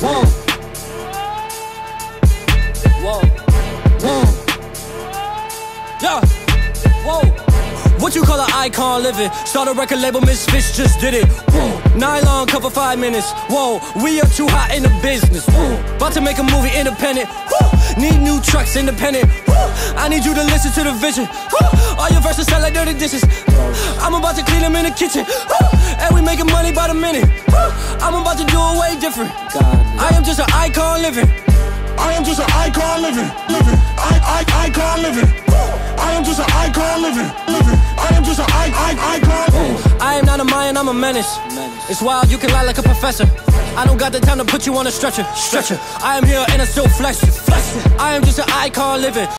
Whoa. Whoa. Whoa. Yeah. Whoa. What you call an icon living? Start a record label, Misfits just did it. Nylon cover five minutes. Whoa. We are too hot in the business. Whoa. About to make a movie independent. Whoa. Need new trucks independent. Whoa. I need you to listen to the vision. Whoa. All your verses sound like dirty dishes. I'm about to clean them in the kitchen. And we making money by the minute. I'm about to do it way different. I am just an icon living. I am just an icon living, living, I, I, icon living. I am just an icon living, living. I am just an I, I, icon. I am not a Mayan, I'm a menace. It's wild, you can lie like a professor. I don't got the time to put you on a stretcher, stretcher. I am here and I still flex, flex. I am just an icon living.